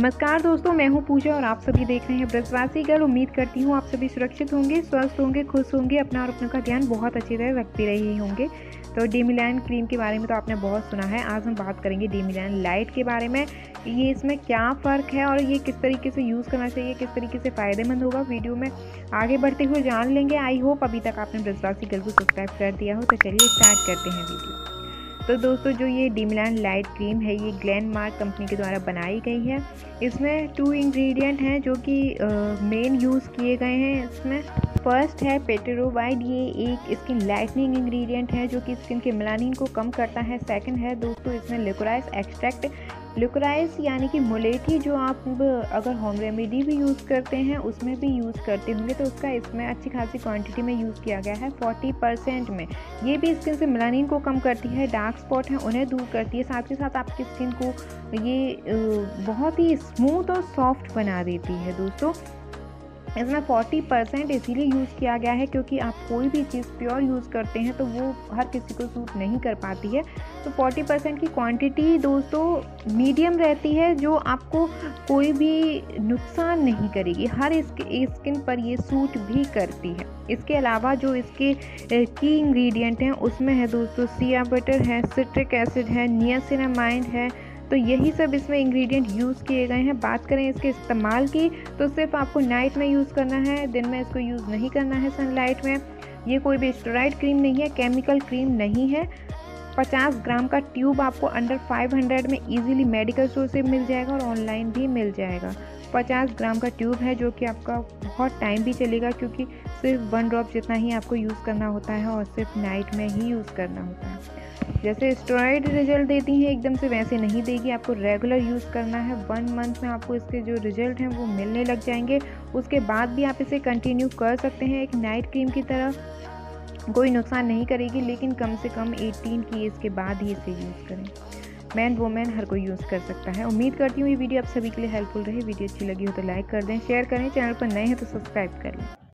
नमस्कार दोस्तों, मैं हूँ पूजा और आप सभी देख रहे हैं ब्रजवासी गर्ल। उम्मीद करती हूँ आप सभी सुरक्षित होंगे, स्वस्थ होंगे, खुश होंगे, अपना और अपनों का ध्यान बहुत अच्छी तरह रख भी रहे होंगे। तो डेमिलैन क्रीम के बारे में तो आपने बहुत सुना है। आज हम बात करेंगे डेमिलैन लाइट के बारे में। ये इसमें क्या फ़र्क है और ये किस तरीके से यूज़ करना चाहिए, किस तरीके से फ़ायदेमंद होगा? वीडियो में आगे बढ़ते हुए जान लेंगे। आई होप अभी तक आपने ब्रजवासी गर्ल को सब्सक्राइब कर दिया हो। तो चलिए स्टार्ट करते हैं वीडियो तो दोस्तों, जो ये डिमलैंड लाइट क्रीम है, ये ग्लैन मार्क कंपनी के द्वारा बनाई गई है। इसमें टू इंग्रेडिएंट हैं जो कि मेन यूज़ किए गए हैं। इसमें फ़र्स्ट है पेटेरोवाइड ये एक स्किन लाइटनिंग इंग्रेडिएंट है, जो कि स्किन के मिलानिन को कम करता है। सेकंड है दोस्तों, इसमें लिकोराइस एक्सट्रैक्ट लिकोराइस यानी कि मुलेठी, जो आप अगर होम रेमेडी भी यूज़ करते हैं, उसमें भी यूज़ करते होंगे तो उसका इसमें अच्छी खासी क्वांटिटी में यूज़ किया गया है 40 परसेंट में। ये भी स्किन से मिलानिन को कम करती है डार्क स्पॉट हैं, उन्हें दूर करती है, साथ ही साथ आपकी स्किन को ये बहुत ही स्मूथ और सॉफ्ट बना देती है, दोस्तों। इसमें 40 परसेंट इसीलिए यूज़ किया गया है क्योंकि आप कोई भी चीज़ प्योर यूज़ करते हैं तो वो हर किसी को सूट नहीं कर पाती है। तो 40 परसेंट की क्वांटिटी दोस्तों मीडियम रहती है, जो आपको कोई भी नुकसान नहीं करेगी। हर स्किन पर ये सूट भी करती है। इसके अलावा जो इसके की इंग्रेडिएंट हैं, उसमें है दोस्तों सिया बटर है सिट्रिक एसिड है नियासिनामाइड है तो यही सब इसमें इंग्रेडिएंट यूज़ किए गए हैं। बात करें इसके इस्तेमाल की तो सिर्फ़ आपको नाइट में यूज़ करना है, दिन में इसको यूज़ नहीं करना है सनलाइट में। ये कोई भी स्टोराइड क्रीम नहीं है केमिकल क्रीम नहीं है। 50 ग्राम का ट्यूब आपको अंडर 500 में इजीली मेडिकल स्टोर से मिल जाएगा और ऑनलाइन भी मिल जाएगा। 50 ग्राम का ट्यूब है जो कि आपका बहुत टाइम भी चलेगा क्योंकि सिर्फ़ वन ड्रॉप जितना ही आपको यूज़ करना होता है और सिर्फ़ नाइट में ही यूज़ करना होता है। जैसे स्टेरॉइड रिज़ल्ट देती हैं, एकदम से वैसे नहीं देगी, आपको रेगुलर यूज़ करना है। वन मंथ में आपको इसके जो रिज़ल्ट हैं वो मिलने लग जाएँगे। उसके बाद भी आप इसे कंटिन्यू कर सकते हैं। एक नाइट क्रीम की तरह कोई नुकसान नहीं करेगी, लेकिन कम से कम 18 की एज के बाद ही इसे यूज़ करें। मैन वोमेन हर कोई यूज़ कर सकता है। उम्मीद करती हूँ ये वीडियो आप सभी के लिए हेल्पफुल रहे। वीडियो अच्छी लगी हो तो लाइक कर दें शेयर करें। चैनल पर नए हैं तो सब्सक्राइब कर